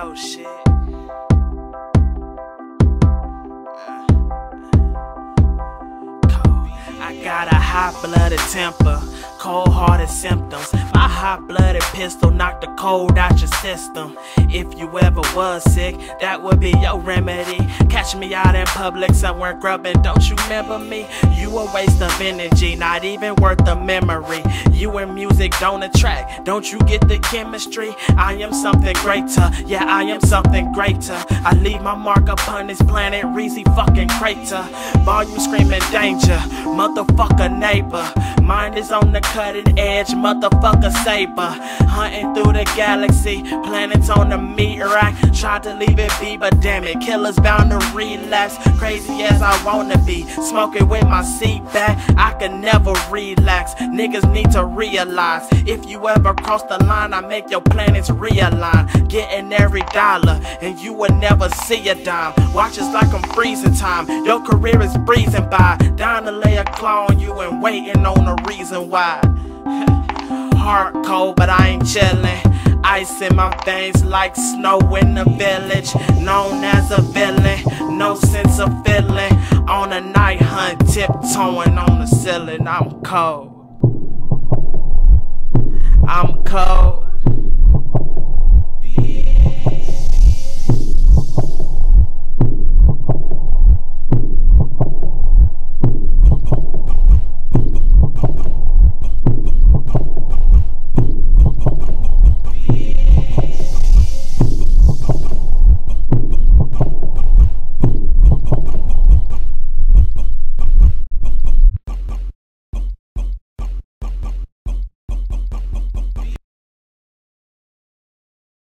oh shit. Uh. I got a hot blooded temper, cold hearted symptoms. My hot blooded pistol knock the cold out your system. If you ever was sick, that would be your remedy. Catch me out in public somewhere grubbing, don't you remember me? You a waste of energy, not even worth the memory. You and music don't attract, don't you get the chemistry? I am something greater, yeah, I am something greater. I leave my mark upon this planet, Reezy fucking crater. Volume screaming danger, motherfucker neighbor. Mind is on the cutting edge, motherfucker saber. Hunting through the galaxy, planets on the meteorite. Tried to leave it be, but damn it, killers bound to relapse. Crazy as I wanna be, smoking with my seat back. I can never relax. Niggas need to realize if you ever cross the line, I make your planets realign. Getting every dollar, and you will never see a dime. Watch it's like I'm freezing time. Your career is breezing by. Down to lay a claw on you and waiting on a reason why. Heart cold, but I ain't chillin'. Ice in my veins like snow in the village. Known as a villain, no sense of feeling. On a night hunt, tiptoeing on the ceiling. I'm cold. I'm cold.